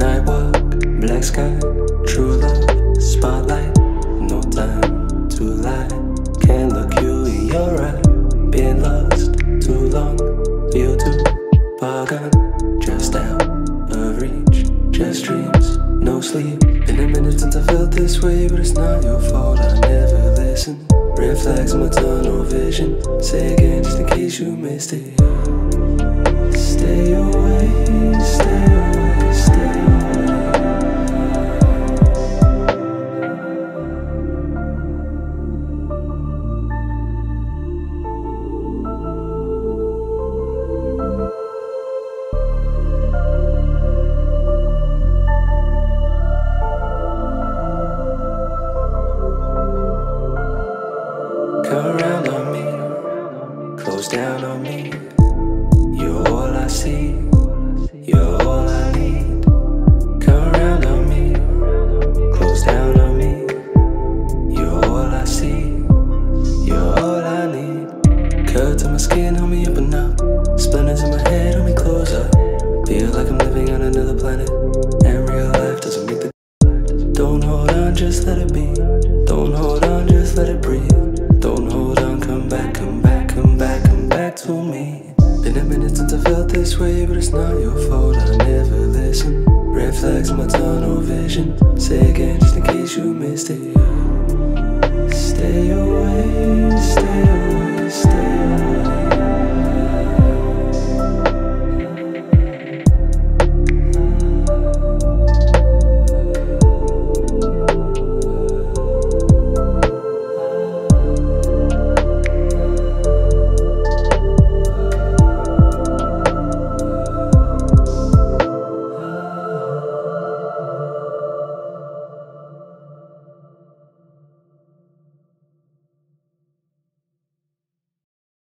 Night walk, black sky, true love, spotlight. No time to lie. Can't look you in your eye. Been lost too long. Feel too far gone. Just out of reach. Just dreams, no sleep. Been a minute since I felt this way, but it's not your fault. I never listen. Red flags my tunnel vision. Say again, just in case you missed it. Stay away, down on me. You're all I see, you're all I need. Come around on me, close down on me. You're all I see, you're all I need. Cut to my skin, hold me up and up. Splinters in my head, hold me close up. Feel like I'm living on another planet, and real life doesn't make the. Don't hold on, just let it be. This way, but it's not your fault. I never listen. Red flags in my tunnel vision. Say again, just in case you missed it. Stay away, stay away.